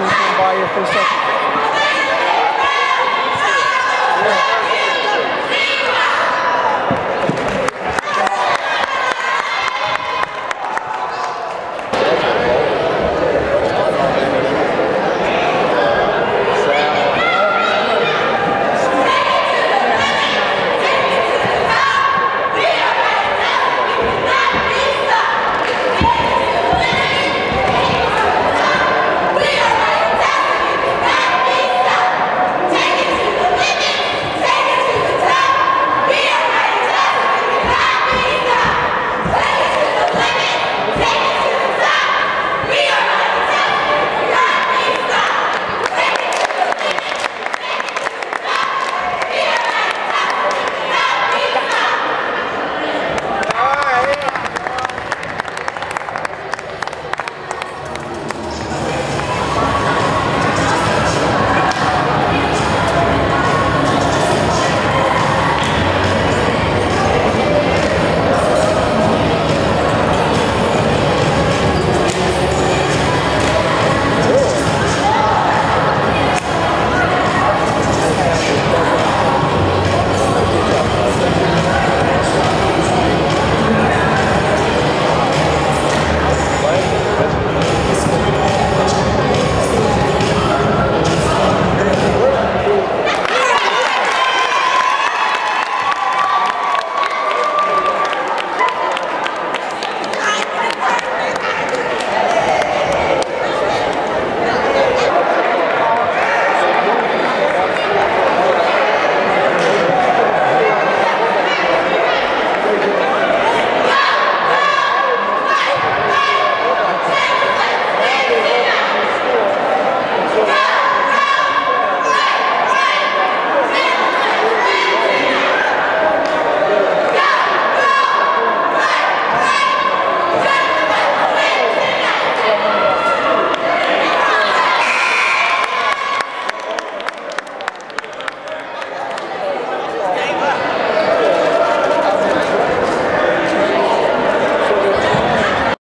uh, sneaking by you for a second?